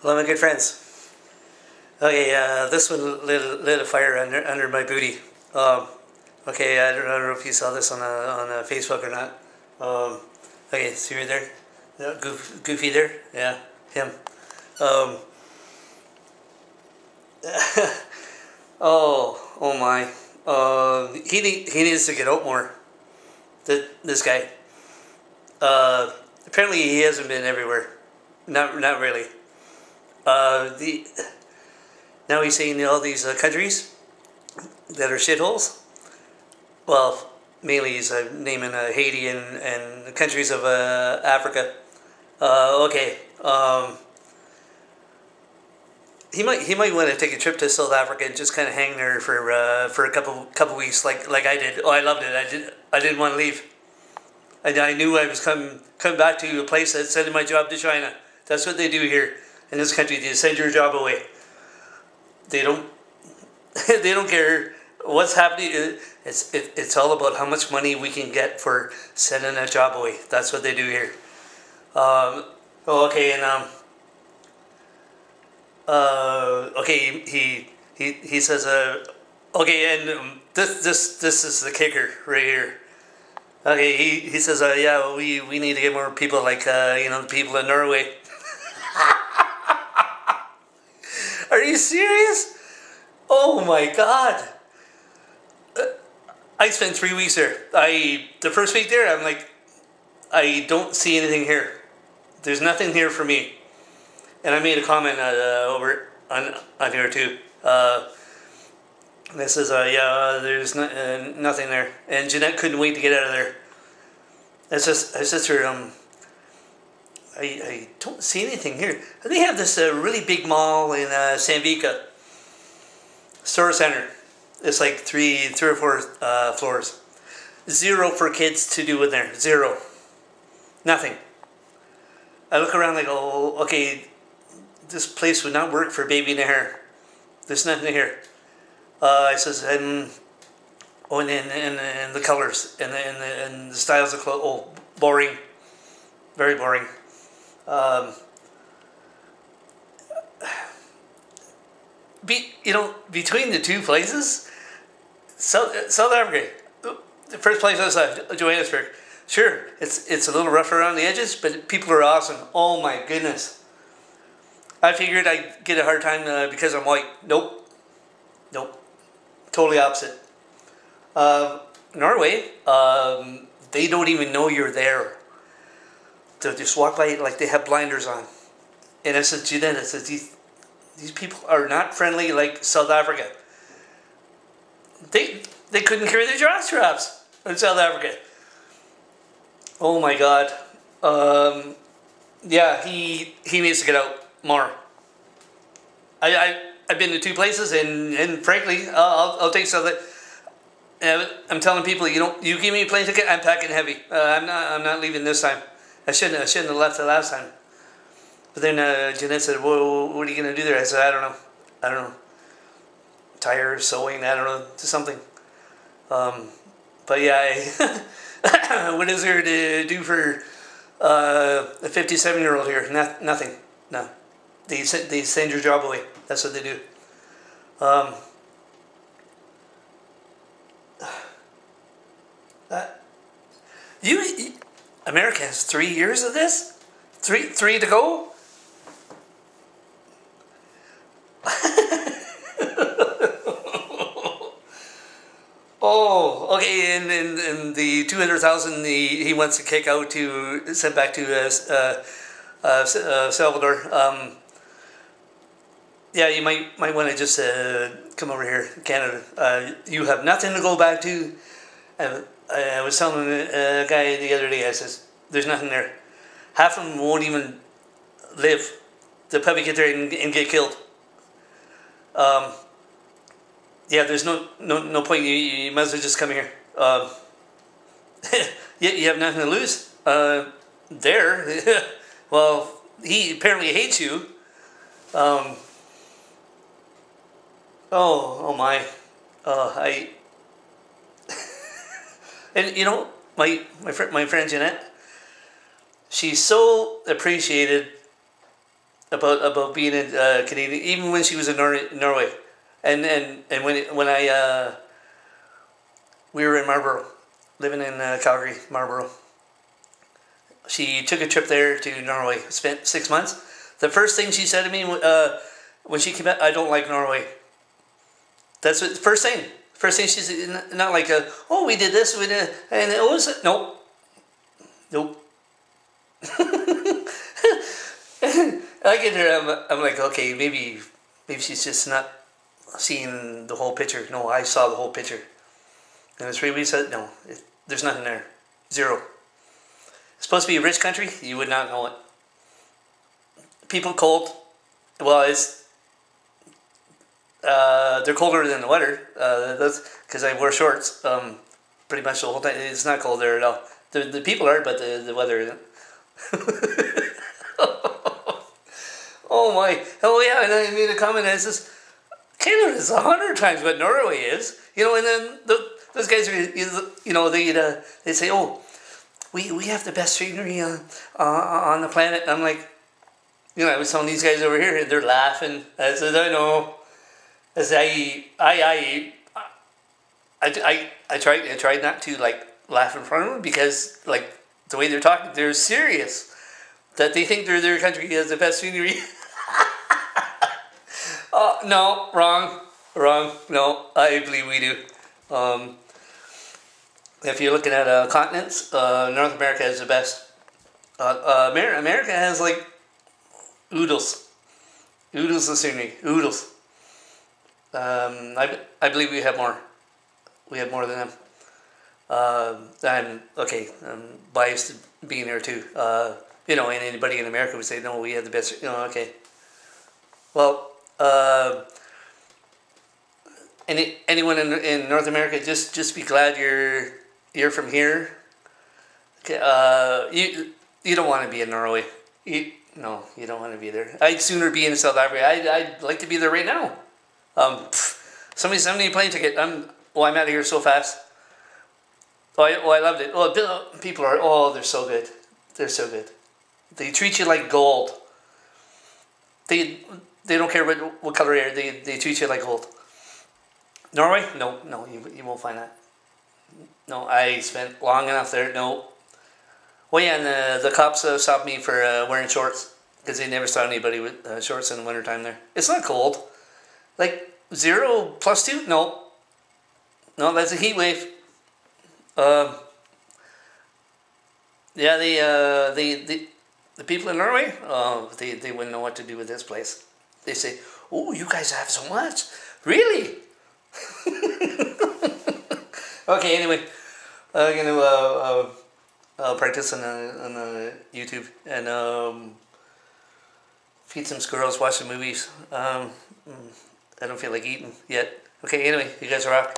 Hello, my good friends. Okay, uh, this one lit, lit a fire under under my booty. Um, okay, I don't, I don't know if you saw this on uh, on uh, Facebook or not. Um, okay, see right there, Goof, Goofy there, yeah, him. Um, oh, oh my. Uh, he need, he needs to get out more. The, this guy. Uh, apparently he hasn't been everywhere. Not not really. Uh, the now he's saying all these uh, countries that are shitholes. Well, mainly he's uh, naming uh, Haiti and, and the countries of uh, Africa. Uh, okay. Um, he might he might want to take a trip to South Africa and just kind of hang there for uh, for a couple couple weeks like like I did. Oh, I loved it. I did I didn't want to leave. And I knew I was coming coming back to a place that sending my job to China. That's what they do here in this country. They send your job away. They don't they don't care what's happening. It's it, it's all about how much money we can get for sending a job away. That's what they do here. Um, oh, okay, and um, uh, okay, he he he says, uh, okay, and um, this this this is the kicker right here. Okay, he, he says, uh, yeah, we, we need to get more people like, uh, you know, the people in Norway. Are you serious? Oh my god. Uh, I spent three weeks there. I the first week there, I'm like, I don't see anything here. There's nothing here for me. And I made a comment uh, over on on here too. Uh, this is uh, yeah, there's no, uh, nothing there. And Jeanette couldn't wait to get out of there. I just I said to her, um, I, I don't see anything here. They have this uh, really big mall in uh, Sandvika. Store center. It's like three, three or four uh, floors. Zero for kids to do in there. Zero. Nothing. I look around like, oh, okay, this place would not work for baby in the hair. There's nothing here. Uh, I says, and oh, and, and, and, and the colors and the, and and the styles of clothes. Oh, boring. Very boring. Um, be, you know, between the two places, South, South Africa, the first place I was Johannesburg, sure, it's, it's a little rough around the edges, but people are awesome. Oh my goodness. I figured I'd get a hard time uh, because I'm white. Nope. Nope. Totally opposite. Uh, Norway, um, they don't even know you're there. They'll just walk by like they have blinders on. And I said, Jeanette, I said, these, these people are not friendly like South Africa. They, they couldn't carry their jaw straps in South Africa. Oh my God. Um, yeah, he, he needs to get out more. I, I, I've been to two places and, and frankly, I'll, I'll take something. I'm telling people, you know, you give me a plane ticket, I'm packing heavy. Uh, I'm not, I'm not leaving this time. I shouldn't, I shouldn't have left the last time. But then uh, Jeanette said, well, what are you going to do there? I said, I don't know. I don't know. Tire, sewing, I don't know, to something. Um, but yeah, I, what is there to do for uh, a 57 year old here? No, nothing. No. They, they send your job away. That's what they do. Um, uh, you, you, America has three years of this? Three, three to go? oh, okay, and, and, and the 200,000 he, he wants to kick out to send back to uh, uh, uh, Salvador. Um, yeah, you might might want to just uh, come over here, Canada. Uh, you have nothing to go back to. I, I was telling a guy the other day, I says, there's nothing there. Half of them won't even live. They'll probably get there and, and get killed. Um, yeah, there's no, no, no point. You, you might as well just come here. Um, you, you have nothing to lose. Uh, there, well, he apparently hates you. Um, oh, oh my. Uh, I. and you know, my my friend, my friend Jeanette, she's so appreciated about about being a uh, Canadian, even when she was in Nor- Norway, and and and when when I uh, we were in Marlborough, living in uh, Calgary, Marlborough. She took a trip there to Norway, spent six months. The first thing she said to me uh, when she came back, I don't like Norway. That's what the first thing. First thing she said, not like a, oh we did this, we did, and it was nope, nope. I get her. I'm, I'm like, okay, maybe, maybe she's just not seeing the whole picture. No, I saw the whole picture. And the three weeks, uh, no, it, there's nothing there, zero. It's supposed to be a rich country. You would not know it. People cold. Well, it's uh, they're colder than the weather. Uh, that's because I wear shorts. Um, pretty much the whole time. It's not cold there at all. The, the people are, but the, the weather isn't. oh my! Oh yeah, and I made a comment. I says, Canada is a hundred times what Norway is. You know, and then the, those guys are, you know, they uh, they say, oh, we we have the best scenery on uh, on the planet. I'm like, you know, I was telling these guys over here, and they're laughing. I said, I know. I said, I I I I I, tried I tried not to like laugh in front of them because like the way they're talking, they're serious. That they think their their country has the best scenery. uh, no, wrong, wrong. No, I believe we do. Um, if you're looking at uh, continents, uh, North America has the best. Uh, uh, Amer- America has like oodles, oodles of scenery, oodles. Um, I, I believe we have more. We have more than them. Uh, I'm okay. I'm biased to being there too. Uh, you know, and anybody in America would say, "No, we have the best." You know, okay. Well, uh, any anyone in, in North America, just just be glad you're you're from here. Okay, uh, you you don't want to be in Norway. You, no, you don't want to be there. I'd sooner be in South Africa. I I'd like to be there right now. Um, pff, somebody send me a plane ticket. I'm oh I'm out of here so fast. Oh I, oh, I loved it. Oh, people are oh they're so good. They're so good. They treat you like gold. They they don't care what, what color you are. They, they treat you like gold. Norway? No, no, you, you won't find that. No, I spent long enough there. No. Well, yeah, and the, the cops uh, stopped me for uh, wearing shorts because they never saw anybody with uh, shorts in the wintertime there. It's not cold. Like zero plus two? No. No, that's a heat wave. Um, yeah, the, uh, the, the, the people in Norway, oh, they, they wouldn't know what to do with this place. They say, oh, you guys have so much. Really? okay, anyway, I'm going to uh, uh, practice on, uh, on uh, YouTube and um, feed some squirrels, watch some movies. Um, I don't feel like eating yet. Okay, anyway, you guys are off.